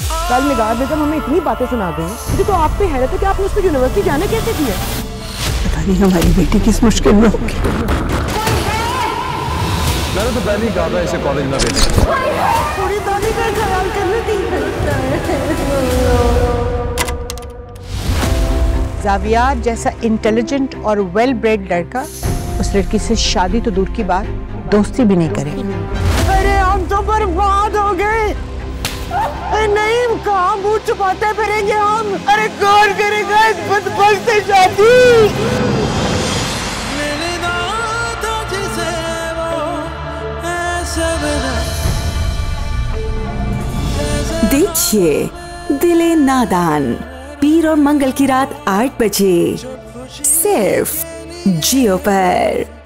कल निगार बेगम हमें इतनी बातें सुना गई मुझे तो आप पे हैरत है कि आपने उसको यूनिवर्सिटी जाने कैसे दिया? पता नहीं हमारी बेटी किस मुश्किल में होगी। मैंने तो पहले ही कहा था इसे कॉलेज में भेजना। थोड़ी दादी का ख्याल करना जाविया जैसा इंटेलिजेंट और वेल ब्रेड लड़का उस लड़की से शादी तो दूर की बात दोस्ती भी नहीं करेगी। अरे हम तो बर्बाद हो नहीं कहाँ मुँह छुपाते फिरेंगे हम। अरे कौन करेगा इस बदबक से शादी। देखिए दिले नादान। पीर और मंगल की रात आठ बजे। सिर्फ़ जियो पर।